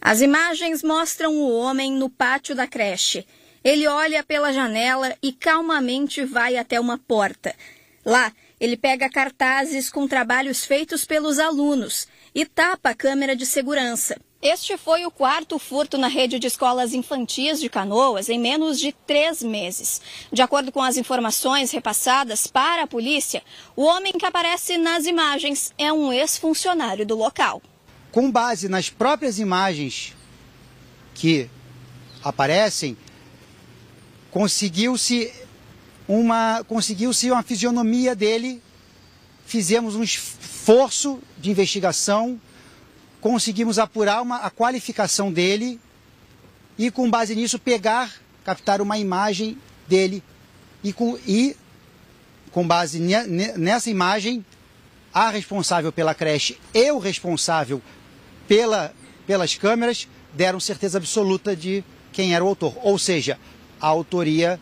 As imagens mostram o homem no pátio da creche. Ele olha pela janela e calmamente vai até uma porta. Lá, ele pega cartazes com trabalhos feitos pelos alunos e tapa a câmera de segurança. Este foi o quarto furto na rede de escolas infantis de Canoas em menos de três meses. De acordo com as informações repassadas para a polícia, o homem que aparece nas imagens é um ex-funcionário do local. Com base nas próprias imagens que aparecem, conseguiu-se uma conseguiu-se uma fisionomia dele. Fizemos um esforço de investigação conseguimos apurar uma, a qualificação dele e, com base nisso, pegar, captar uma imagem dele e, com, e, com base nessa imagem, a responsável pela creche e o responsável pela, pelas câmeras deram certeza absoluta de quem era o autor. Ou seja, a autoria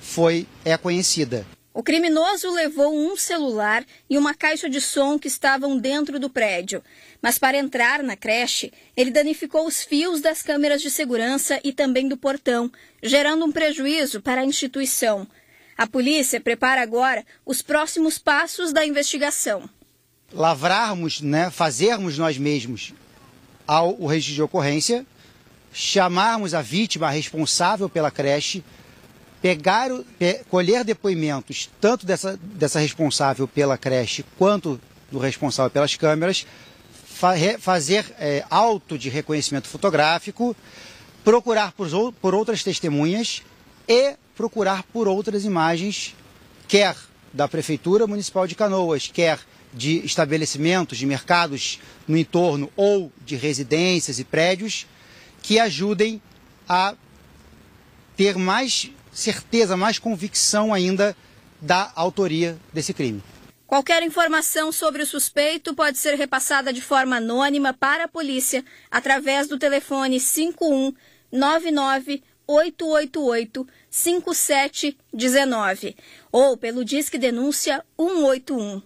foi é conhecida. O criminoso levou um celular e uma caixa de som que estavam dentro do prédio. Mas para entrar na creche, ele danificou os fios das câmeras de segurança e também do portão, gerando um prejuízo para a instituição. A polícia prepara agora os próximos passos da investigação. Lavrarmos, né, fazermos nós mesmos ao, registro de ocorrência, chamarmos a vítima responsável pela creche pegar, colher depoimentos tanto dessa, dessa responsável pela creche quanto do responsável pelas câmeras, fa fazer é, auto de reconhecimento fotográfico, procurar por, por outras testemunhas e procurar por outras imagens, quer da Prefeitura Municipal de Canoas, quer de estabelecimentos, de mercados no entorno ou de residências e prédios, que ajudem a ter mais certeza, mais convicção ainda da autoria desse crime. Qualquer informação sobre o suspeito pode ser repassada de forma anônima para a polícia através do telefone 51 99 888 5719 ou pelo Disque Denúncia 181.